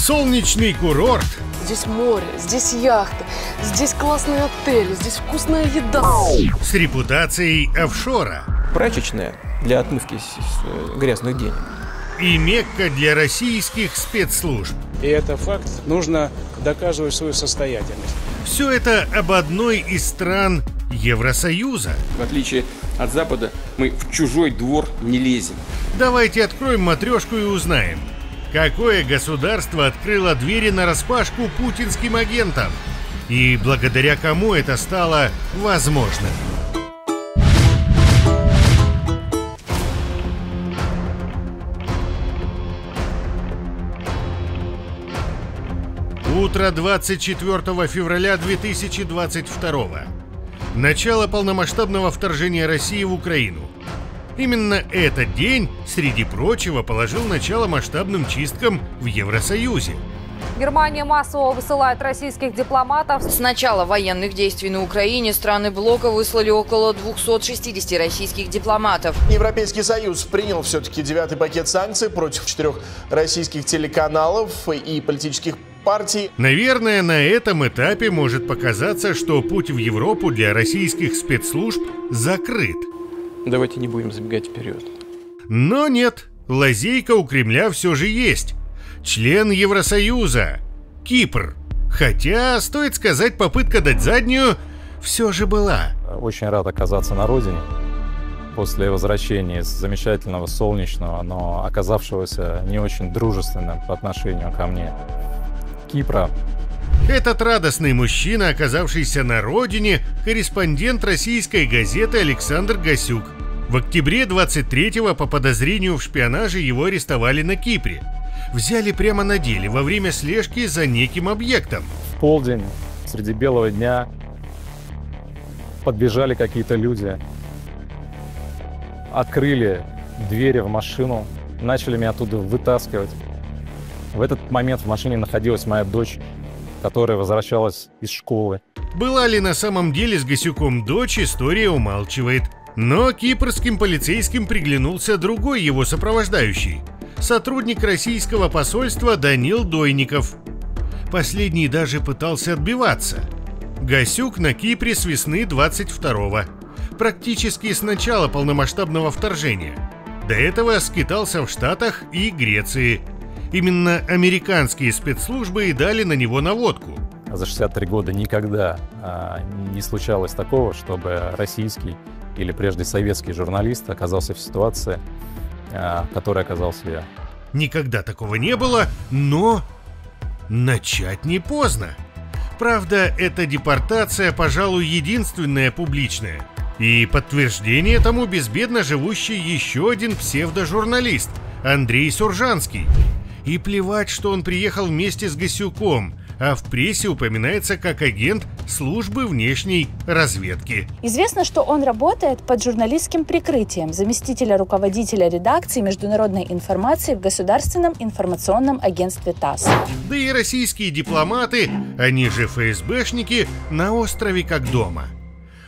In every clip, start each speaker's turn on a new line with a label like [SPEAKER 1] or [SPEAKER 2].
[SPEAKER 1] Солнечный курорт.
[SPEAKER 2] Здесь море, здесь яхты, здесь классные отели, здесь вкусная еда.
[SPEAKER 1] С репутацией офшора.
[SPEAKER 3] Прачечная для отмывки э, грязных денег.
[SPEAKER 1] И Мекка для российских спецслужб.
[SPEAKER 4] И это факт. Нужно доказывать свою состоятельность.
[SPEAKER 1] Все это об одной из стран Евросоюза.
[SPEAKER 5] В отличие от Запада, мы в чужой двор не лезем.
[SPEAKER 1] Давайте откроем матрешку и узнаем, какое государство открыло двери на распашку путинским агентам и благодаря кому это стало возможным. Утро 24 февраля 2022 Начало полномасштабного вторжения России в Украину. Именно этот день, среди прочего, положил начало масштабным чисткам в Евросоюзе.
[SPEAKER 6] Германия массово высылает российских дипломатов.
[SPEAKER 7] С начала военных действий на Украине страны блока выслали около 260 российских дипломатов.
[SPEAKER 8] Европейский Союз принял все-таки девятый пакет санкций против четырех российских телеканалов и политических партий.
[SPEAKER 1] Наверное, на этом этапе может показаться, что путь в Европу для российских спецслужб закрыт.
[SPEAKER 3] Давайте не будем забегать вперед.
[SPEAKER 1] Но нет, лазейка у Кремля все же есть. Член Евросоюза. Кипр. Хотя, стоит сказать, попытка дать заднюю все же была.
[SPEAKER 9] Очень рад оказаться на родине после возвращения из замечательного солнечного, но оказавшегося не очень дружественным по отношению ко мне Кипра.
[SPEAKER 1] Этот радостный мужчина, оказавшийся на родине, корреспондент российской газеты Александр Гасюк. В октябре 23-го по подозрению в шпионаже его арестовали на Кипре. Взяли прямо на деле во время слежки за неким объектом.
[SPEAKER 9] В полдень, среди белого дня, подбежали какие-то люди, открыли двери в машину, начали меня оттуда вытаскивать. В этот момент в машине находилась моя дочь, которая возвращалась из школы.
[SPEAKER 1] Была ли на самом деле с Гасюком дочь, история умалчивает. Но кипрским полицейским приглянулся другой его сопровождающий – сотрудник российского посольства Данил Дойников. Последний даже пытался отбиваться. Гасюк на Кипре с весны 22-го, практически с начала полномасштабного вторжения. До этого скитался в Штатах и Греции – Именно американские спецслужбы и дали на него наводку.
[SPEAKER 9] За 63 года никогда а, не случалось такого, чтобы российский или прежде советский журналист оказался в ситуации, а, в которой оказался я.
[SPEAKER 1] Никогда такого не было, но начать не поздно. Правда, эта депортация, пожалуй, единственная публичная. И подтверждение тому безбедно живущий еще один псевдожурналист – Андрей Суржанский – и плевать, что он приехал вместе с Гасюком, а в прессе упоминается как агент службы внешней разведки.
[SPEAKER 10] Известно, что он работает под журналистским прикрытием заместителя руководителя редакции международной информации в Государственном информационном агентстве ТАСС.
[SPEAKER 1] Да и российские дипломаты, они же ФСБшники, на острове как дома.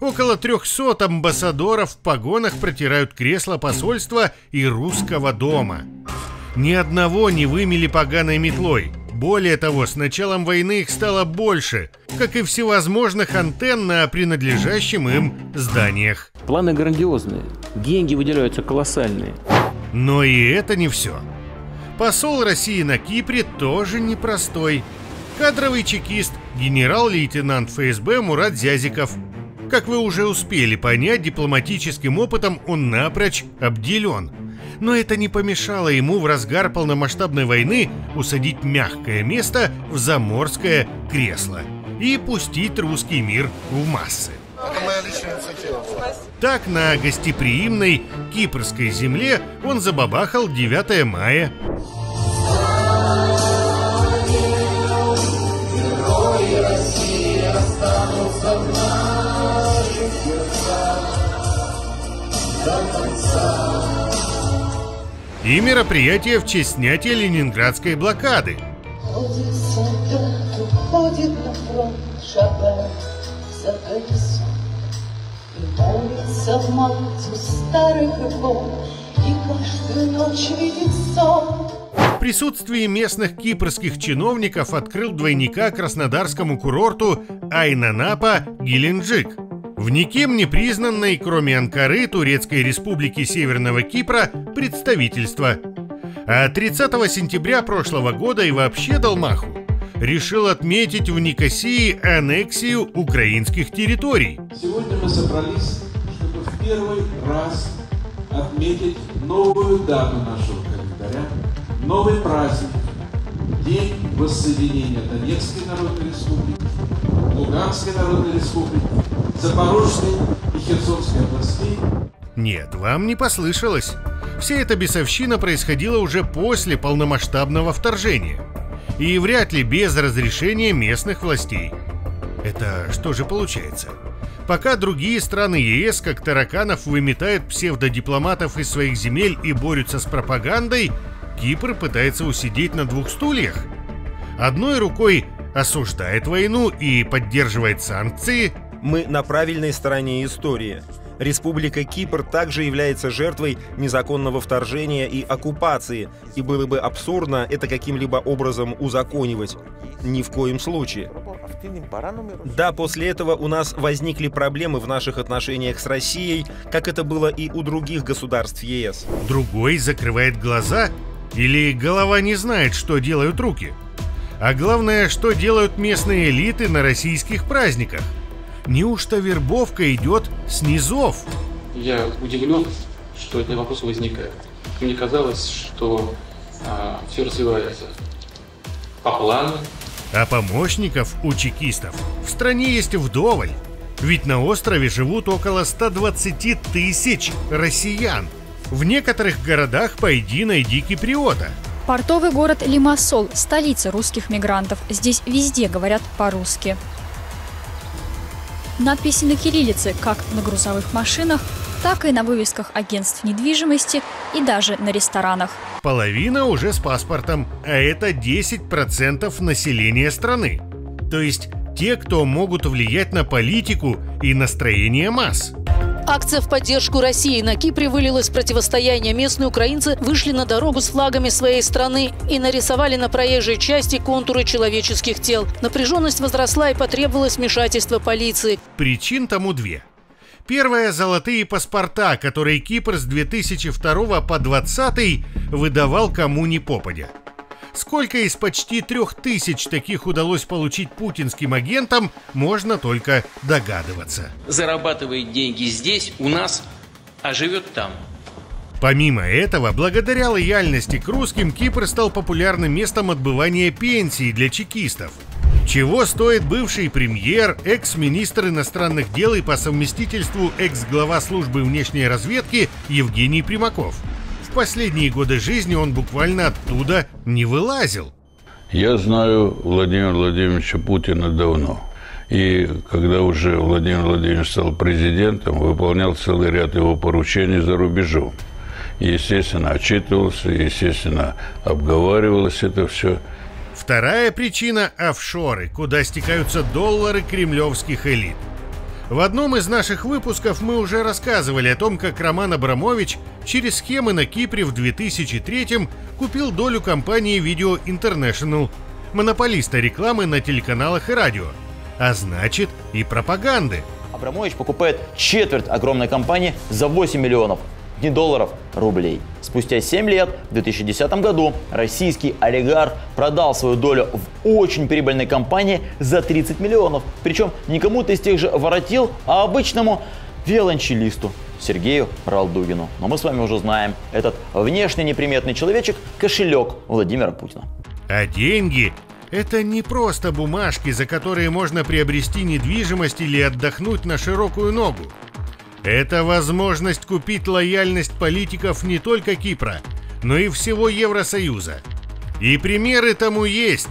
[SPEAKER 1] Около 300 амбассадоров в погонах протирают кресло посольства и русского дома. Ни одного не вымели поганой метлой. Более того, с началом войны их стало больше, как и всевозможных антенн на принадлежащем им зданиях.
[SPEAKER 5] Планы грандиозные, деньги выделяются колоссальные.
[SPEAKER 1] Но и это не все. Посол России на Кипре тоже непростой. Кадровый чекист, генерал-лейтенант ФСБ Мурат Зязиков. Как вы уже успели понять, дипломатическим опытом он напрочь обделен – но это не помешало ему в разгар полномасштабной войны усадить мягкое место в заморское кресло и пустить русский мир в массы. Так на гостеприимной кипрской земле он забабахал 9 мая. До конца и мероприятие в честь снятия ленинградской блокады. присутствии местных кипрских чиновников открыл двойника краснодарскому курорту Айнанапа Геленджик. В никем не признанной, кроме Анкары, Турецкой республики Северного Кипра, представительство. А 30 сентября прошлого года и вообще дал. Решил отметить в Никосии аннексию украинских территорий.
[SPEAKER 11] Сегодня мы собрались, чтобы в первый раз отметить новую дату нашего календаря, новый праздник, День воссоединения Донецкой Народной Республики, Луганской Народной Республики, Запорожской и Херсонской областей.
[SPEAKER 1] Нет, вам не послышалось. Вся эта бесовщина происходила уже после полномасштабного вторжения. И вряд ли без разрешения местных властей. Это что же получается? Пока другие страны ЕС, как тараканов, выметают псевдодипломатов из своих земель и борются с пропагандой, Кипр пытается усидеть на двух стульях. Одной рукой осуждает войну и поддерживает санкции.
[SPEAKER 12] Мы на правильной стороне истории. Республика Кипр также является жертвой незаконного вторжения и оккупации, и было бы абсурдно это каким-либо образом узаконивать. Ни в коем случае. Да, после этого у нас возникли проблемы в наших отношениях с Россией, как это было и у других государств ЕС.
[SPEAKER 1] Другой закрывает глаза или голова не знает, что делают руки. А главное, что делают местные элиты на российских праздниках. Неужто вербовка идет с низов?
[SPEAKER 5] Я удивлен, что этот вопрос возникает. Мне казалось, что а, все развивается по плану.
[SPEAKER 1] А помощников у чекистов в стране есть вдоволь. Ведь на острове живут около 120 тысяч россиян. В некоторых городах пойди найди киприота.
[SPEAKER 13] Портовый город Лимассол – столица русских мигрантов. Здесь везде говорят по-русски. Надписи на кириллице как на грузовых машинах, так и на вывесках агентств недвижимости и даже на ресторанах.
[SPEAKER 1] Половина уже с паспортом, а это 10% населения страны. То есть те, кто могут влиять на политику и настроение масс.
[SPEAKER 14] Акция в поддержку России на Кипре вылилась в противостояние. Местные украинцы вышли на дорогу с флагами своей страны и нарисовали на проезжей части контуры человеческих тел. Напряженность возросла и потребовалось вмешательство полиции.
[SPEAKER 1] Причин тому две. Первое – золотые паспорта, которые Кипр с 2002 по 2020 выдавал кому ни попадя. Сколько из почти трех тысяч таких удалось получить путинским агентам, можно только догадываться.
[SPEAKER 15] Зарабатывает деньги здесь, у нас, а живет там.
[SPEAKER 1] Помимо этого, благодаря лояльности к русским, Кипр стал популярным местом отбывания пенсий для чекистов. Чего стоит бывший премьер, экс-министр иностранных дел и по совместительству экс-глава службы внешней разведки Евгений Примаков – последние годы жизни он буквально оттуда не вылазил.
[SPEAKER 16] Я знаю Владимира Владимировича Путина давно. И когда уже Владимир Владимирович стал президентом, выполнял целый ряд его поручений за рубежом. естественно, отчитывался, естественно, обговаривалось это все.
[SPEAKER 1] Вторая причина – офшоры, куда стекаются доллары кремлевских элит – в одном из наших выпусков мы уже рассказывали о том, как Роман Абрамович через схемы на Кипре в 2003 купил долю компании Video International, монополиста рекламы на телеканалах и радио, а значит и пропаганды.
[SPEAKER 17] Абрамович покупает четверть огромной компании за 8 миллионов – не долларов, рублей. Спустя 7 лет, в 2010 году, российский олигарх продал свою долю в очень прибыльной компании за 30 миллионов. Причем не кому-то из тех же воротил, а обычному виолончелисту Сергею Ралдугину. Но мы с вами уже знаем, этот внешне неприметный человечек – кошелек Владимира Путина.
[SPEAKER 1] А деньги это не просто бумажки, за которые можно приобрести недвижимость или отдохнуть на широкую ногу. Это возможность купить лояльность политиков не только Кипра, но и всего Евросоюза. И примеры тому есть.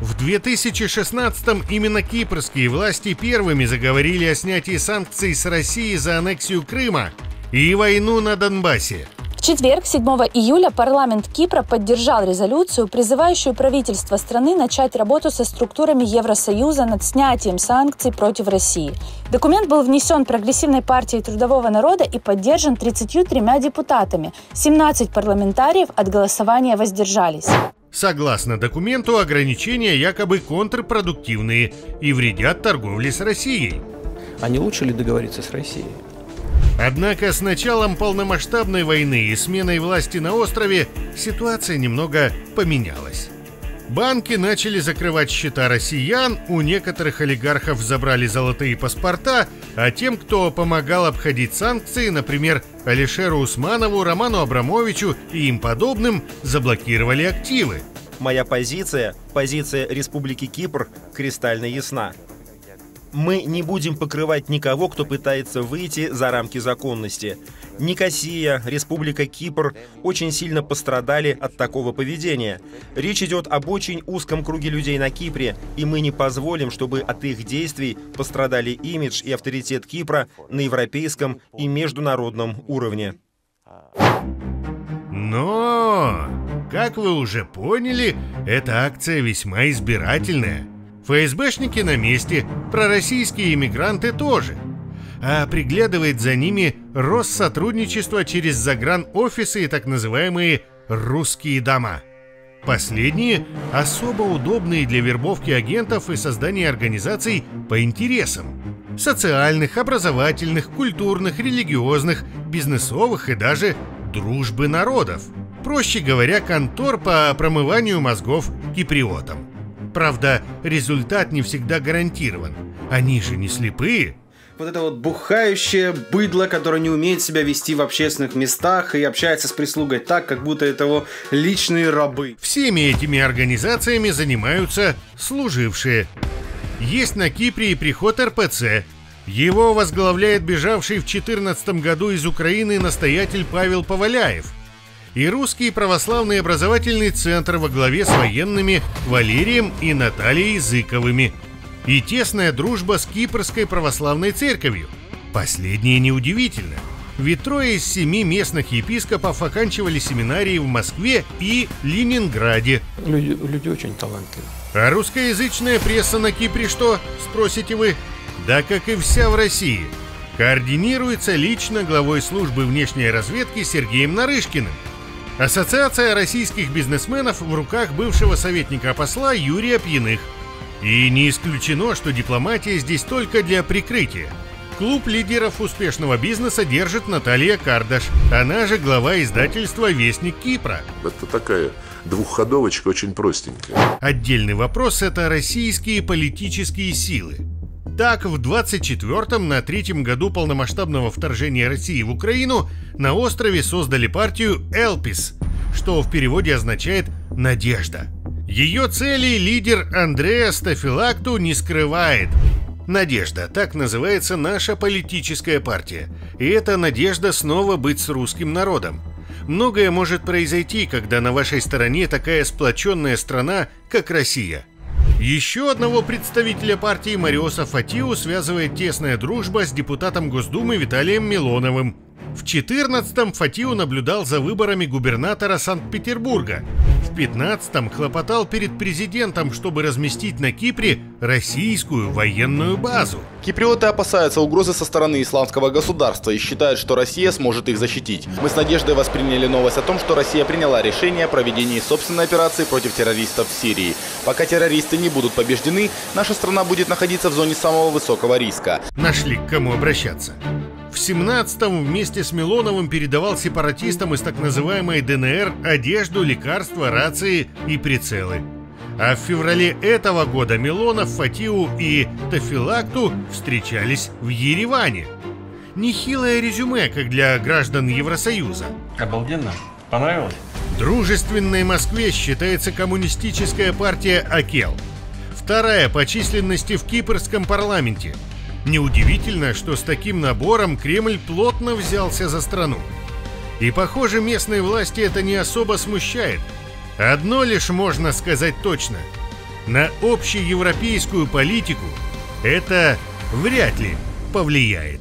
[SPEAKER 1] В 2016-м именно кипрские власти первыми заговорили о снятии санкций с России за аннексию Крыма и войну на Донбассе.
[SPEAKER 10] четверг, 7 июля, парламент Кипра поддержал резолюцию, призывающую правительство страны начать работу со структурами Евросоюза над снятием санкций против России. Документ был внесен прогрессивной партией трудового народа и поддержан 33 депутатами. 17 парламентариев от голосования воздержались.
[SPEAKER 1] Согласно документу, ограничения якобы контрпродуктивные и вредят торговле с Россией.
[SPEAKER 3] А не лучше ли договориться с Россией?
[SPEAKER 1] Однако с началом полномасштабной войны и сменой власти на острове ситуация немного поменялась. Банки начали закрывать счета россиян, у некоторых олигархов забрали золотые паспорта, а тем, кто помогал обходить санкции, например, Алишеру Усманову, Роману Абрамовичу и им подобным, заблокировали активы.
[SPEAKER 12] Моя позиция, позиция Республики Кипр, кристально ясна. Мы не будем покрывать никого, кто пытается выйти за рамки законности. Никосия, Республика Кипр очень сильно пострадали от такого поведения. Речь идет об очень узком круге людей на Кипре, и мы не позволим, чтобы от их действий пострадали имидж и авторитет Кипра на европейском и международном уровне.
[SPEAKER 1] Но, как вы уже поняли, эта акция весьма избирательная – ФСБшники на месте, пророссийские иммигранты тоже. А приглядывает за ними Россотрудничество через загранофисы и так называемые «русские дома». Последние особо удобные для вербовки агентов и создания организаций по интересам. Социальных, образовательных, культурных, религиозных, бизнесовых и даже дружбы народов. Проще говоря, контор по промыванию мозгов киприотам. Правда, результат не всегда гарантирован. Они же не слепые.
[SPEAKER 18] Вот это вот бухающее быдло, которое не умеет себя вести в общественных местах и общается с прислугой так, как будто это его личные рабы.
[SPEAKER 1] Всеми этими организациями занимаются служившие. Есть на Кипре и приход РПЦ. Его возглавляет бежавший в 2014 году из Украины настоятель Павел Поваляев – и Русский православный образовательный центр во главе с военными Валерием и Натальей Зыковыми, и тесная дружба с Кипрской православной церковью. Последнее неудивительно, ведь трое из семи местных епископов оканчивали семинарии в Москве и Ленинграде.
[SPEAKER 3] Люди, люди очень талантливые.
[SPEAKER 1] А русскоязычная пресса на Кипре что, спросите вы? Да как и вся в России. Координируется лично главой службы внешней разведки Сергеем Нарышкиным – Ассоциация российских бизнесменов в руках бывшего советника посла Юрия Пьяных. И не исключено, что дипломатия здесь только для прикрытия. Клуб лидеров успешного бизнеса держит Наталья Кардаш. Она же глава издательства «Вестник Кипра».
[SPEAKER 19] Это такая двухходовочка очень простенькая.
[SPEAKER 1] Отдельный вопрос – это российские политические силы. Так, в 24-м на третьем году полномасштабного вторжения России в Украину на острове создали партию «Элпис», что в переводе означает «надежда». Ее цели лидер Андреа Стафилакту не скрывает. «Надежда» — так называется наша политическая партия. И это надежда снова быть с русским народом. Многое может произойти, когда на вашей стороне такая сплоченная страна, как Россия – еще одного представителя партии Мариоса Фатиу связывает тесная дружба с депутатом Госдумы Виталием Милоновым. В 14-м Фатиу наблюдал за выборами губернатора Санкт-Петербурга. В 15-м хлопотал перед президентом, чтобы разместить на Кипре российскую военную базу.
[SPEAKER 20] Киприоты опасаются угрозы со стороны исламского государства и считают, что Россия сможет их защитить. Мы с надеждой восприняли новость о том, что Россия приняла решение о проведении собственной операции против террористов в Сирии. Пока террористы не будут побеждены, наша страна будет находиться в зоне самого высокого риска.
[SPEAKER 1] Нашли к кому обращаться. В 17-м вместе с Милоновым передавал сепаратистам из так называемой ДНР одежду, лекарства, рации и прицелы. А в феврале этого года Милонов, Фатиу и Тафилакту встречались в Ереване. Нехилое резюме, как для граждан Евросоюза.
[SPEAKER 5] Обалденно. Понравилось?
[SPEAKER 1] Дружественной Москве считается коммунистическая партия Акел. Вторая по численности в кипрском парламенте – Неудивительно, что с таким набором Кремль плотно взялся за страну. И, похоже, местные власти это не особо смущает. Одно лишь можно сказать точно. На общеевропейскую политику это вряд ли повлияет.